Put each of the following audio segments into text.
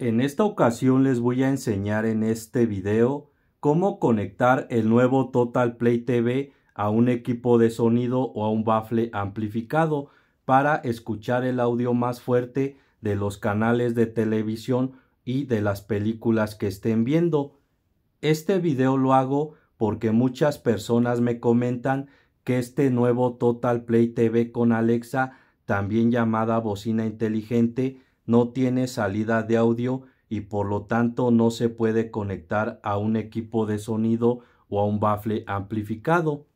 En esta ocasión les voy a enseñar en este video cómo conectar el nuevo Total Play TV a un equipo de sonido o a un bafle amplificado para escuchar el audio más fuerte de los canales de televisión y de las películas que estén viendo. Este video lo hago porque muchas personas me comentan que este nuevo Total Play TV con Alexa, también llamada bocina inteligente, no tiene salida de audio y por lo tanto no se puede conectar a un equipo de sonido o a un bafle amplificado.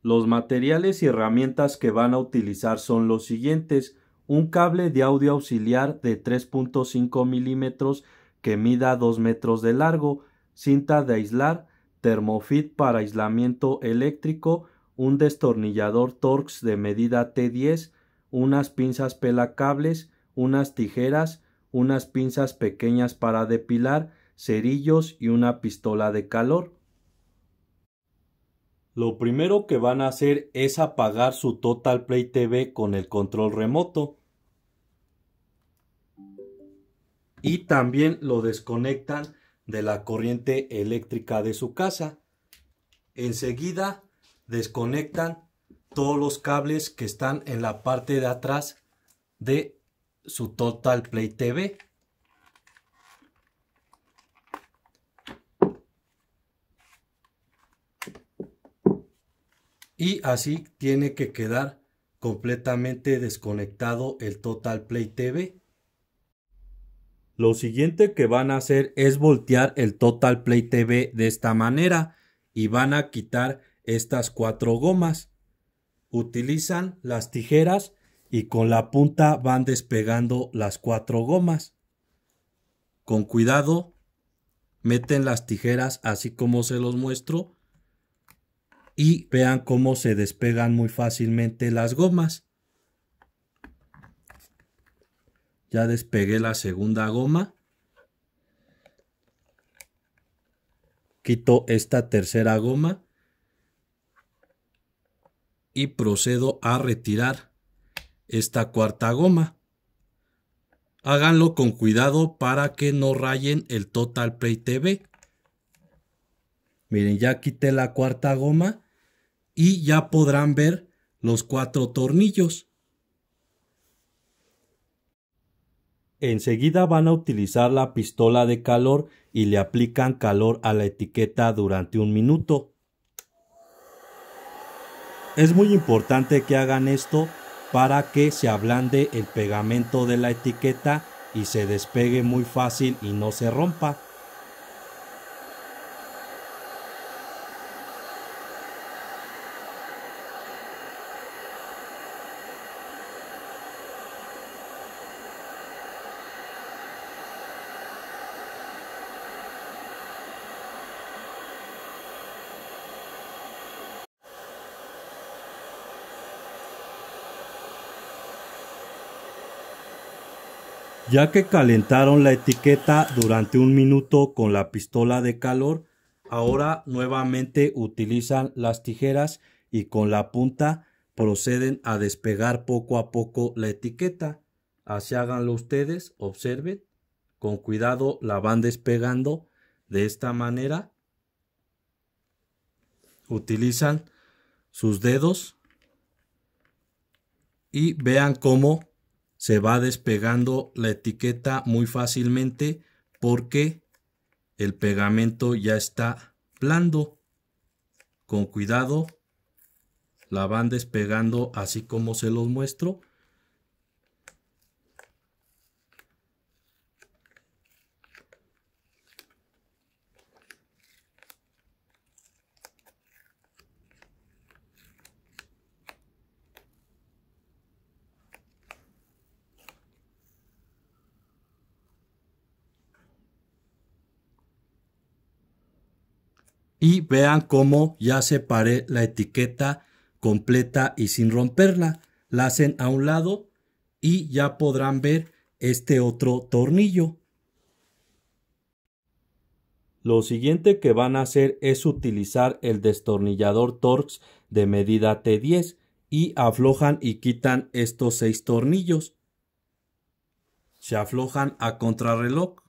Los materiales y herramientas que van a utilizar son los siguientes un cable de audio auxiliar de 3.5 milímetros que mida 2 metros de largo, cinta de aislar, termofit para aislamiento eléctrico, un destornillador Torx de medida T10, unas pinzas pelacables, unas tijeras, unas pinzas pequeñas para depilar, cerillos y una pistola de calor. Lo primero que van a hacer es apagar su Total Play TV con el control remoto. Y también lo desconectan de la corriente eléctrica de su casa. Enseguida desconectan todos los cables que están en la parte de atrás de su Total Play TV. Y así tiene que quedar completamente desconectado el Total Play TV. Lo siguiente que van a hacer es voltear el Total Play TV de esta manera y van a quitar estas cuatro gomas. Utilizan las tijeras y con la punta van despegando las cuatro gomas. Con cuidado, meten las tijeras así como se los muestro y vean cómo se despegan muy fácilmente las gomas. Ya despegué la segunda goma. Quito esta tercera goma. Y procedo a retirar esta cuarta goma. Háganlo con cuidado para que no rayen el Total Play TV. Miren, ya quité la cuarta goma y ya podrán ver los cuatro tornillos. Enseguida van a utilizar la pistola de calor y le aplican calor a la etiqueta durante un minuto. Es muy importante que hagan esto para que se ablande el pegamento de la etiqueta y se despegue muy fácil y no se rompa. Ya que calentaron la etiqueta durante un minuto con la pistola de calor, ahora nuevamente utilizan las tijeras y con la punta proceden a despegar poco a poco la etiqueta. Así háganlo ustedes, observen. Con cuidado la van despegando de esta manera. Utilizan sus dedos y vean cómo se va despegando la etiqueta muy fácilmente porque el pegamento ya está blando. Con cuidado la van despegando así como se los muestro y vean cómo ya separé la etiqueta completa y sin romperla. La hacen a un lado y ya podrán ver este otro tornillo. Lo siguiente que van a hacer es utilizar el destornillador Torx de medida T10 y aflojan y quitan estos seis tornillos. se aflojan a contrarreloj.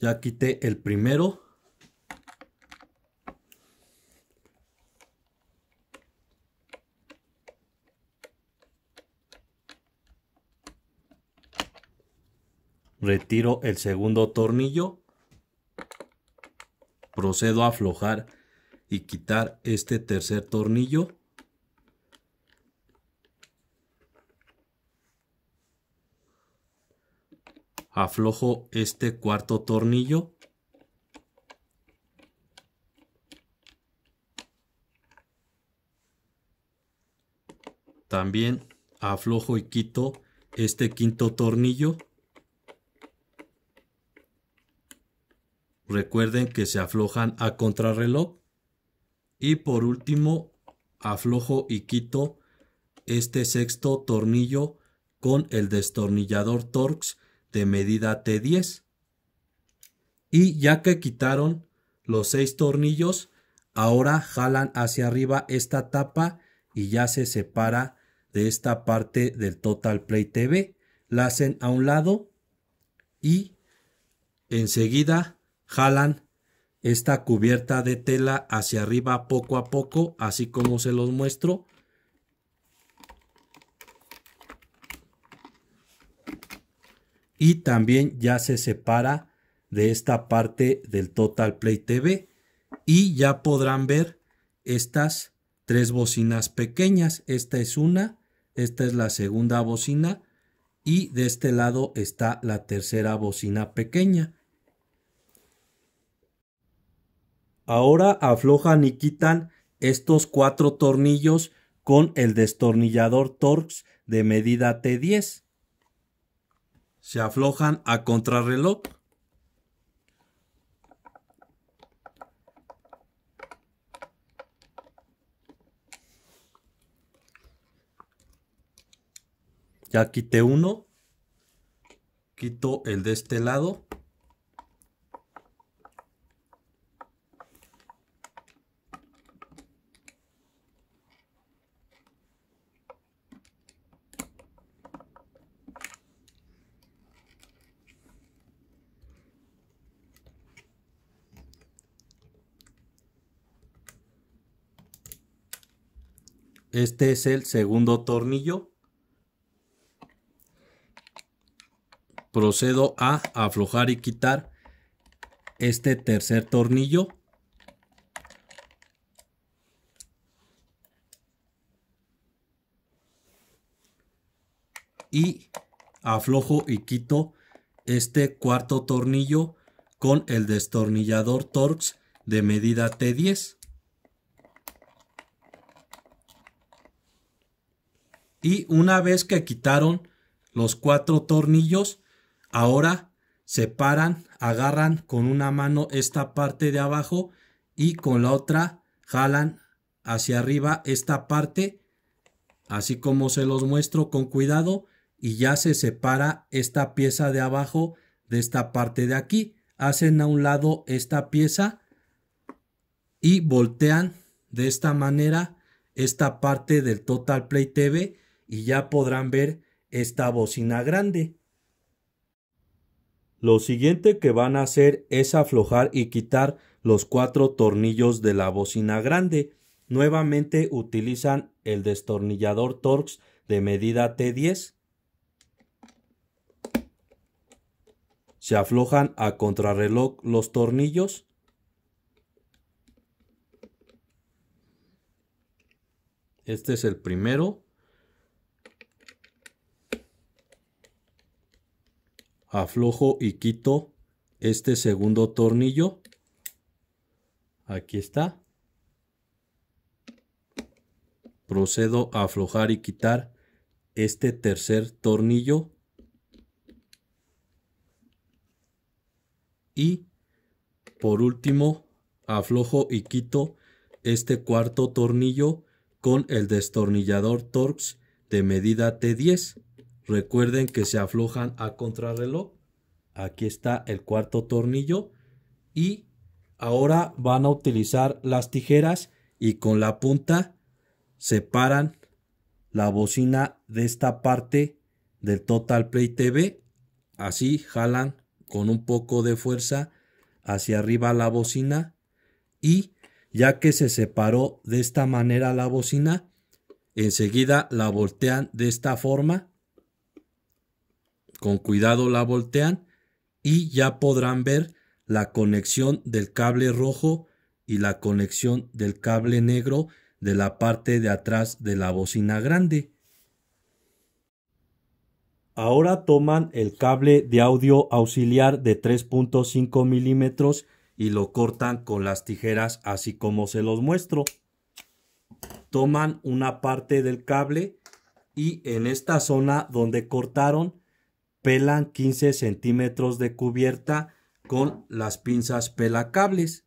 Ya quité el primero. Retiro el segundo tornillo. Procedo a aflojar y quitar este tercer tornillo. Aflojo este cuarto tornillo. También aflojo y quito este quinto tornillo. Recuerden que se aflojan a contrarreloj. Y por último aflojo y quito este sexto tornillo con el destornillador Torx de medida T10. Y ya que quitaron los seis tornillos, ahora jalan hacia arriba esta tapa y ya se separa de esta parte del Total Play TV. La hacen a un lado y enseguida jalan esta cubierta de tela hacia arriba poco a poco, así como se los muestro. Y también ya se separa de esta parte del Total Play TV y ya podrán ver estas tres bocinas pequeñas. Esta es una, esta es la segunda bocina y de este lado está la tercera bocina pequeña. Ahora aflojan y quitan estos cuatro tornillos con el destornillador Torx de medida T10 se aflojan a contrarreloj. Ya quité uno, quito el de este lado. Este es el segundo tornillo. Procedo a aflojar y quitar este tercer tornillo. Y aflojo y quito este cuarto tornillo con el destornillador Torx de medida T10. Y una vez que quitaron los cuatro tornillos, ahora separan, agarran con una mano esta parte de abajo y con la otra jalan hacia arriba esta parte, así como se los muestro con cuidado y ya se separa esta pieza de abajo de esta parte de aquí. Hacen a un lado esta pieza y voltean de esta manera esta parte del Total Play TV y ya podrán ver esta bocina grande. Lo siguiente que van a hacer es aflojar y quitar los cuatro tornillos de la bocina grande. Nuevamente utilizan el destornillador Torx de medida T10. Se aflojan a contrarreloj los tornillos. Este es el primero. Aflojo y quito este segundo tornillo. Aquí está. Procedo a aflojar y quitar este tercer tornillo. Y por último aflojo y quito este cuarto tornillo con el destornillador Torx de medida T10. Recuerden que se aflojan a contrarreloj. Aquí está el cuarto tornillo y Ahora van a utilizar las tijeras y con la punta separan la bocina de esta parte del Total Play TV. Así jalan con un poco de fuerza hacia arriba la bocina y ya que se separó de esta manera la bocina, enseguida la voltean de esta forma. Con cuidado la voltean y ya podrán ver la conexión del cable rojo y la conexión del cable negro de la parte de atrás de la bocina grande. Ahora toman el cable de audio auxiliar de 3.5 milímetros y lo cortan con las tijeras así como se los muestro. Toman una parte del cable y en esta zona donde cortaron pelan 15 centímetros de cubierta con las pinzas pelacables.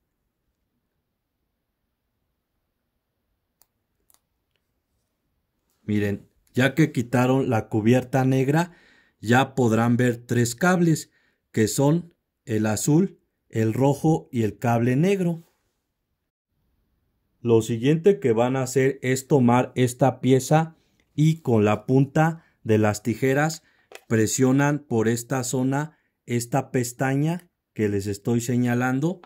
Miren, ya que quitaron la cubierta negra, ya podrán ver tres cables, que son el azul, el rojo y el cable negro. Lo siguiente que van a hacer es tomar esta pieza y con la punta de las tijeras presionan por esta zona esta pestaña que les estoy señalando.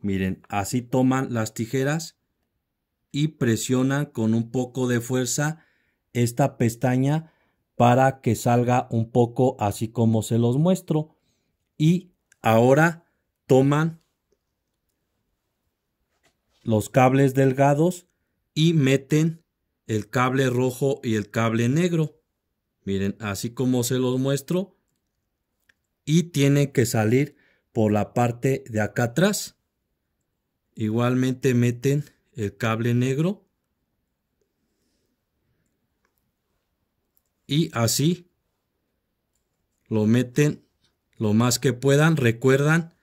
Miren, así toman las tijeras y presionan con un poco de fuerza esta pestaña para que salga un poco así como se los muestro. Y ahora toman los cables delgados y meten el cable rojo y el cable negro. Miren, así como se los muestro. Y tiene que salir por la parte de acá atrás. Igualmente meten el cable negro y así lo meten lo más que puedan. Recuerdan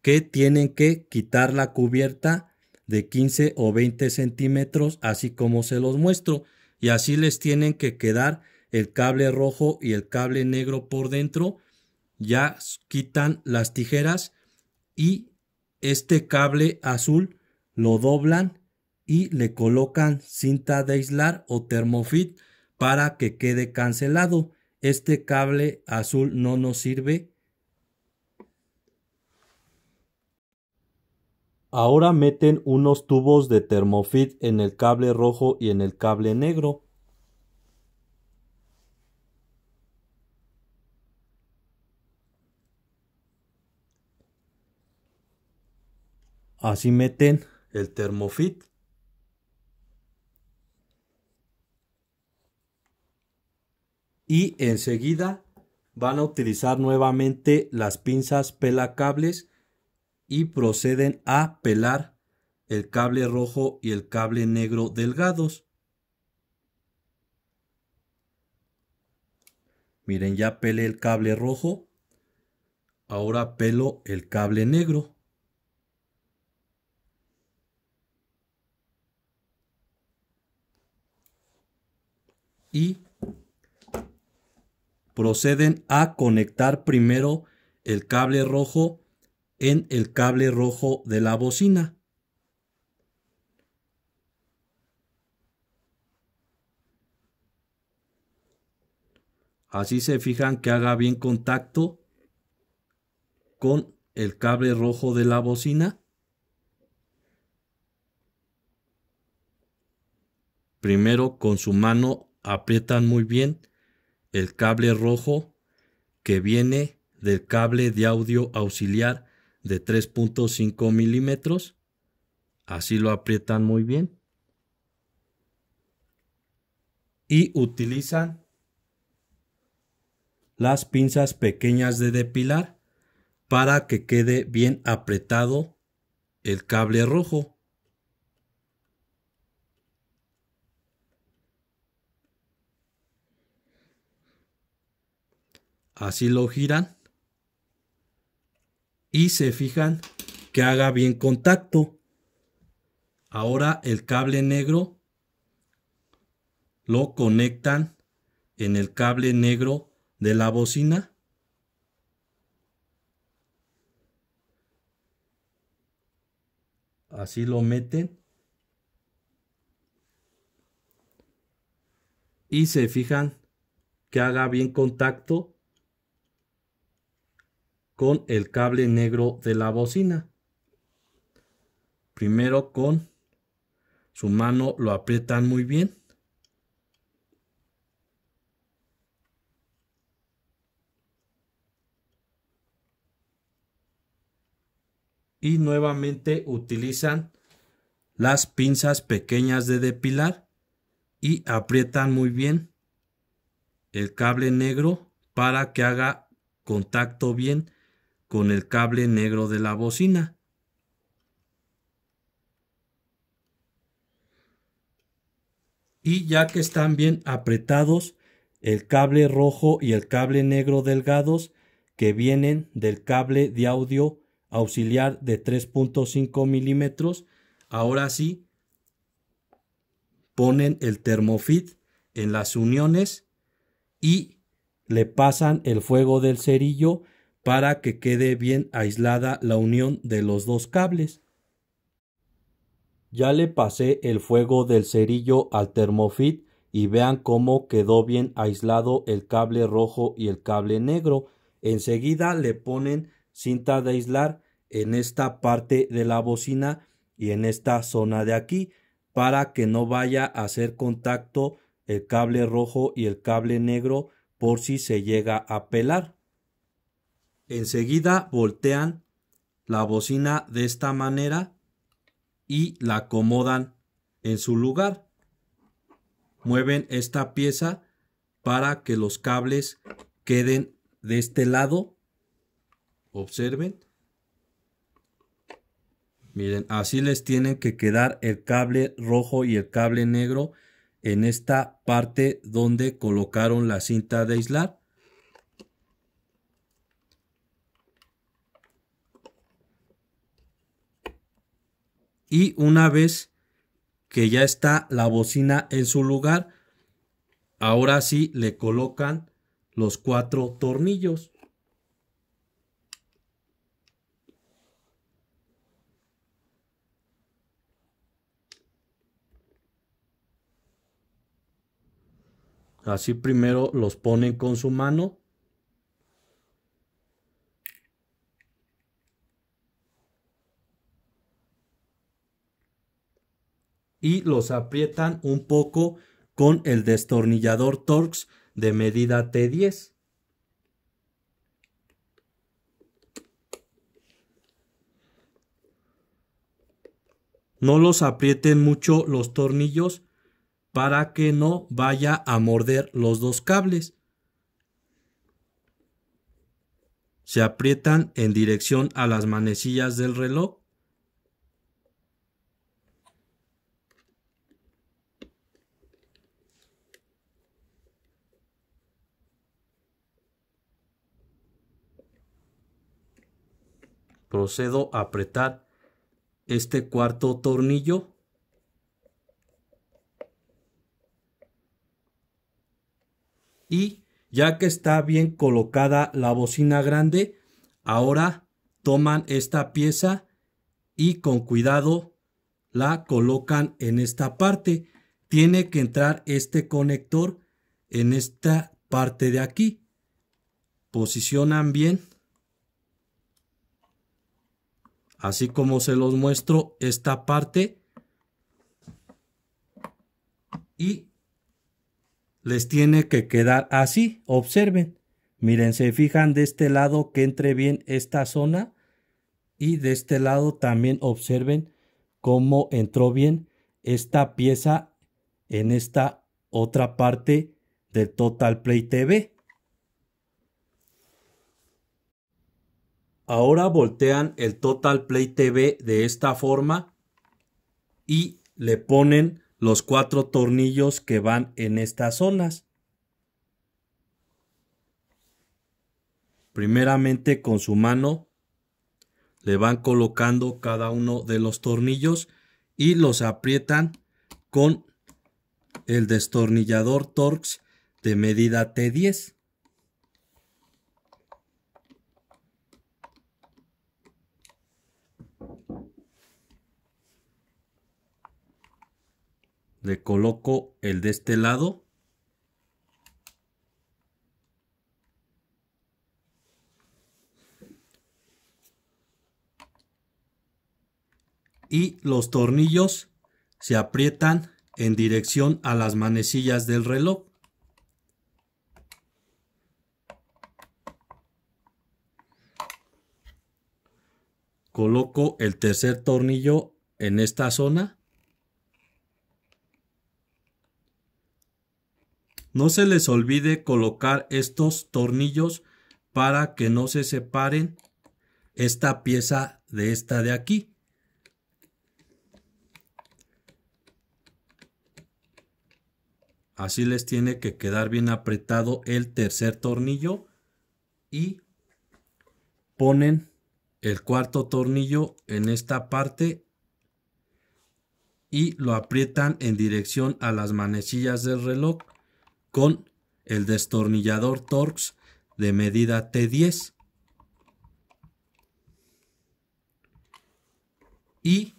que tienen que quitar la cubierta de 15 o 20 centímetros, así como se los muestro. Y así les tienen que quedar el cable rojo y el cable negro por dentro. Ya quitan las tijeras y este cable azul lo doblan y le colocan cinta de aislar o termofit para que quede cancelado. Este cable azul no nos sirve. Ahora meten unos tubos de termofit en el cable rojo y en el cable negro. Así meten el termofit. y enseguida van a utilizar nuevamente las pinzas pelacables y proceden a pelar el cable rojo y el cable negro delgados. Miren, ya pelé el cable rojo. Ahora pelo el cable negro. Y proceden a conectar primero el cable rojo en el cable rojo de la bocina. Así se fijan que haga bien contacto con el cable rojo de la bocina. Primero con su mano aprietan muy bien el cable rojo que viene del cable de audio auxiliar de 3.5 milímetros. Así lo aprietan muy bien. Y utilizan las pinzas pequeñas de depilar para que quede bien apretado el cable rojo. Así lo giran. Y se fijan que haga bien contacto. Ahora el cable negro lo conectan en el cable negro de la bocina. así lo meten y se fijan que haga bien contacto con el cable negro de la bocina. Primero con su mano lo aprietan muy bien. Y nuevamente utilizan las pinzas pequeñas de depilar y aprietan muy bien el cable negro para que haga contacto bien con el cable negro de la bocina. Y ya que están bien apretados, el cable rojo y el cable negro delgados que vienen del cable de audio auxiliar de 3.5 milímetros, ahora sí ponen el termofit en las uniones y le pasan el fuego del cerillo para que quede bien aislada la unión de los dos cables. Ya le pasé el fuego del cerillo al termofit y vean cómo quedó bien aislado el cable rojo y el cable negro. Enseguida le ponen cinta de aislar en esta parte de la bocina y en esta zona de aquí para que no vaya a hacer contacto el cable rojo y el cable negro por si se llega a pelar. Enseguida voltean la bocina de esta manera y la acomodan en su lugar. Mueven esta pieza para que los cables queden de este lado. Observen. Miren, así les tienen que quedar el cable rojo y el cable negro en esta parte donde colocaron la cinta de aislar. Y una vez que ya está la bocina en su lugar, ahora sí le colocan los cuatro tornillos. Así primero los ponen con su mano. Y los aprietan un poco con el destornillador Torx de medida T10. No los aprieten mucho los tornillos para que no vaya a morder los dos cables. Se aprietan en dirección a las manecillas del reloj. Procedo a apretar este cuarto tornillo y ya que está bien colocada la bocina grande, ahora toman esta pieza y con cuidado la colocan en esta parte. Tiene que entrar este conector en esta parte de aquí. Posicionan bien. Así como se los muestro esta parte. Y les tiene que quedar así. Observen. Miren, se fijan de este lado que entre bien esta zona y de este lado también observen cómo entró bien esta pieza en esta otra parte del Total Play TV. Ahora voltean el Total Play TV de esta forma y le ponen los cuatro tornillos que van en estas zonas. Primeramente con su mano le van colocando cada uno de los tornillos y los aprietan con el destornillador Torx de medida T10. Le coloco el de este lado y los tornillos se aprietan en dirección a las manecillas del reloj. Coloco el tercer tornillo en esta zona. No se les olvide colocar estos tornillos para que no se separen esta pieza de esta de aquí. Así les tiene que quedar bien apretado el tercer tornillo y ponen el cuarto tornillo en esta parte y lo aprietan en dirección a las manecillas del reloj con el destornillador Torx de medida T10. Y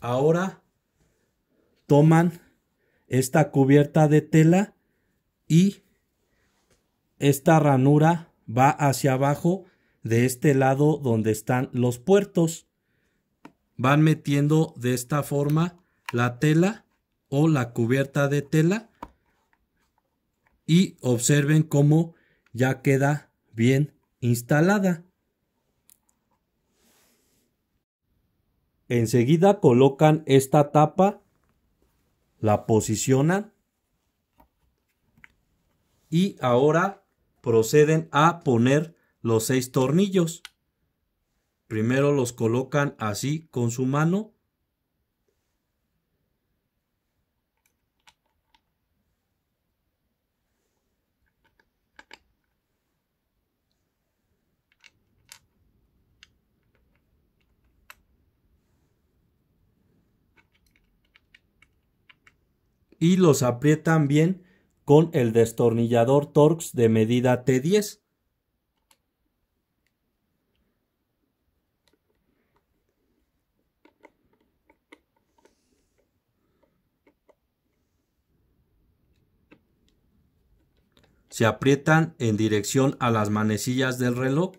ahora toman esta cubierta de tela y esta ranura va hacia abajo de este lado donde están los puertos. Van metiendo de esta forma la tela o la cubierta de tela y observen cómo ya queda bien instalada. Enseguida colocan esta tapa la posicionan y ahora proceden a poner los seis tornillos. Primero los colocan así con su mano y los aprietan bien con el destornillador Torx de medida T10. Se aprietan en dirección a las manecillas del reloj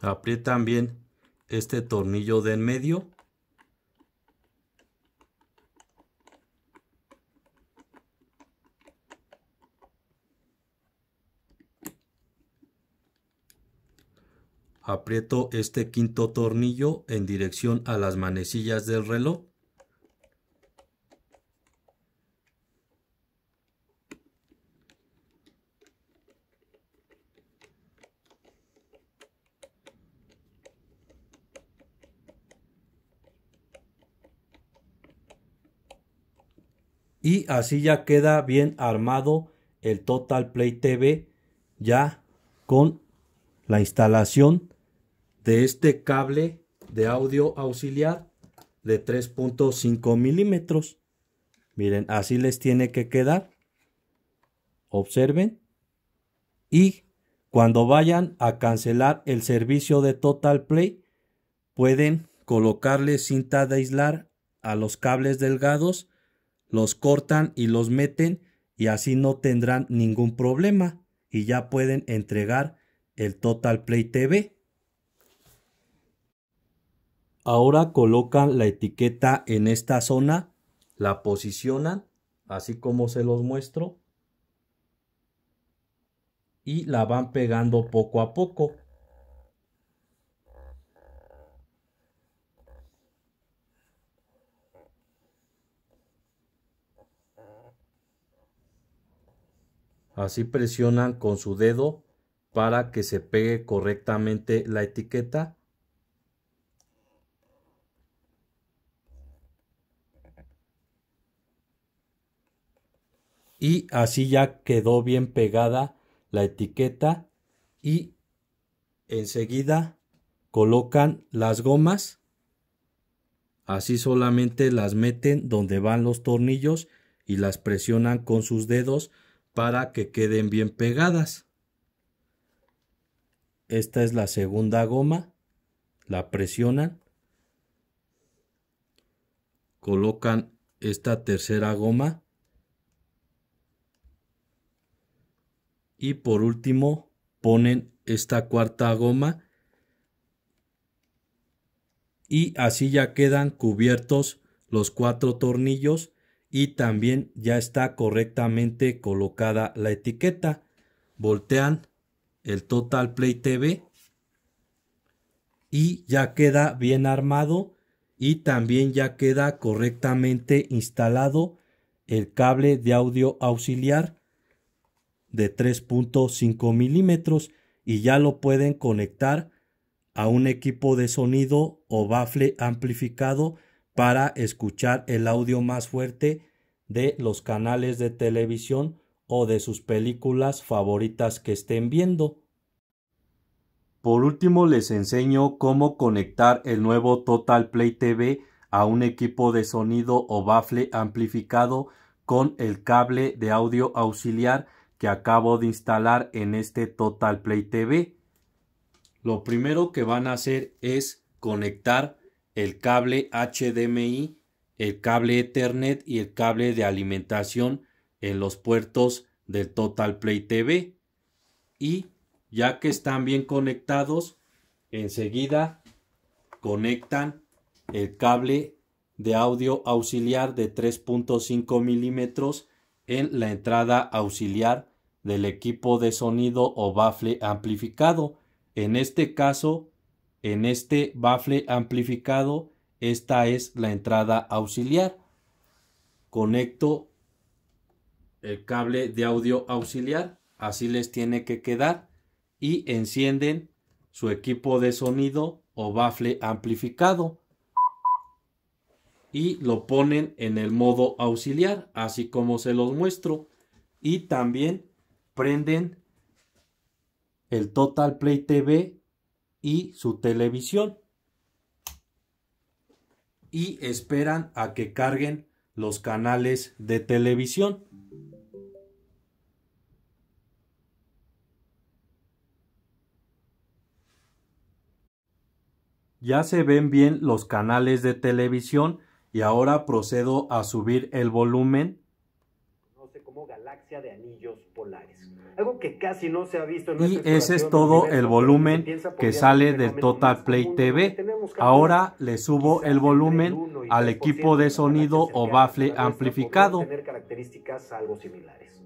aprietan bien este tornillo de en medio. Aprieto este quinto tornillo en dirección a las manecillas del reloj y así ya queda bien armado el Total Play TV ya con la instalación de este cable de audio auxiliar de 3.5 milímetros. Miren así les tiene que quedar. Observen. Y cuando vayan a cancelar el servicio de Total Play pueden colocarle cinta de aislar a los cables delgados los cortan y los meten y así no tendrán ningún problema y ya pueden entregar el Total Play TV. Ahora colocan la etiqueta en esta zona, la posicionan, así como se los muestro, y la van pegando poco a poco. Así presionan con su dedo para que se pegue correctamente la etiqueta. Y así ya quedó bien pegada la etiqueta y enseguida colocan las gomas, así solamente las meten donde van los tornillos y las presionan con sus dedos para que queden bien pegadas. Esta es la segunda goma, la presionan, colocan esta tercera goma y por último ponen esta cuarta goma y así ya quedan cubiertos los cuatro tornillos y también ya está correctamente colocada la etiqueta. Voltean el Total Play TV y ya queda bien armado y también ya queda correctamente instalado el cable de audio auxiliar de 3.5 milímetros y ya lo pueden conectar a un equipo de sonido o bafle amplificado para escuchar el audio más fuerte de los canales de televisión o de sus películas favoritas que estén viendo. Por último les enseño cómo conectar el nuevo Total Play TV a un equipo de sonido o bafle amplificado con el cable de audio auxiliar que acabo de instalar en este Total Play TV. Lo primero que van a hacer es conectar el cable HDMI, el cable Ethernet y el cable de alimentación en los puertos del Total Play TV. Y ya que están bien conectados, enseguida conectan el cable de audio auxiliar de 3.5 milímetros en la entrada auxiliar del equipo de sonido o bafle amplificado. En este caso, en este bafle amplificado, esta es la entrada auxiliar. Conecto el cable de audio auxiliar, así les tiene que quedar, y encienden su equipo de sonido o bafle amplificado y lo ponen en el modo auxiliar, así como se los muestro. Y también prenden el Total Play TV y su televisión. Y esperan a que carguen los canales de televisión. Ya se ven bien los canales de televisión y ahora procedo a subir el volumen como galaxia de anillos polares. Algo que casi no se ha visto en Y ese es todo el volumen que sale del Total Play TV. Ahora le subo el volumen al equipo de sonido o bafle amplificado. características algo similares.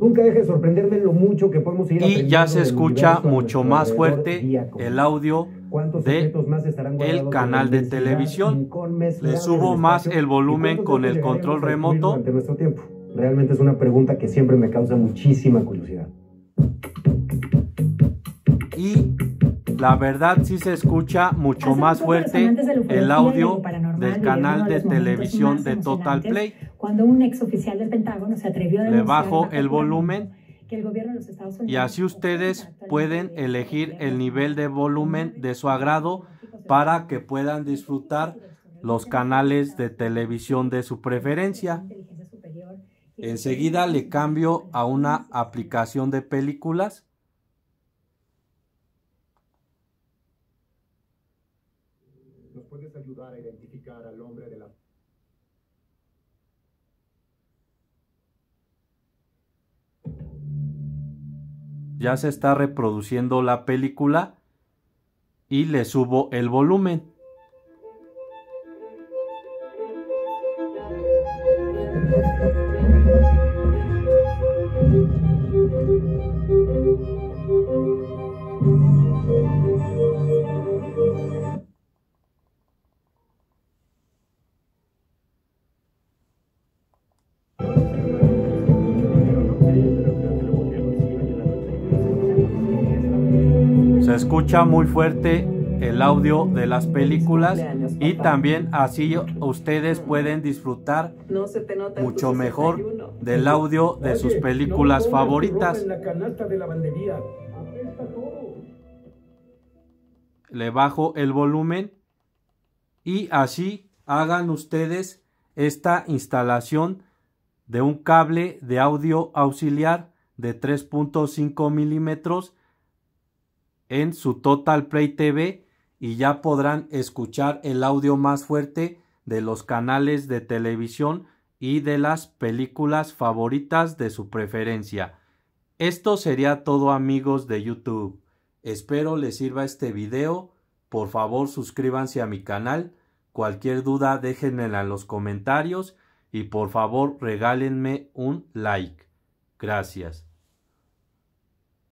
Nunca deje de sorprenderme lo mucho que podemos seguir Y ya se escucha mucho más fuerte el audio de el canal de televisión. Le subo más el volumen con el control remoto. nuestro tiempo. Realmente es una pregunta que siempre me causa muchísima curiosidad. Y la verdad sí se escucha mucho más fuerte el audio del canal de televisión de Total Play. Cuando un ex oficial del Pentágono se atrevió a Le bajo el volumen y así ustedes pueden elegir el nivel de volumen de su agrado para que puedan disfrutar los canales de televisión de su preferencia. Enseguida le cambio a una aplicación de películas. ¿Nos puedes ayudar a identificar al hombre de la ya se está reproduciendo la película y le subo el volumen. Escucha muy fuerte el audio de las películas y también así ustedes pueden disfrutar mucho mejor del audio de sus películas favoritas. le bajo el volumen y así hagan ustedes esta instalación de un cable de audio auxiliar de 3.5 milímetros en su Total Play TV y ya podrán escuchar el audio más fuerte de los canales de televisión y de las películas favoritas de su preferencia. Esto sería todo amigos de YouTube. Espero les sirva este video. Por favor suscríbanse a mi canal. Cualquier duda déjenmela en los comentarios y por favor regálenme un like. Gracias.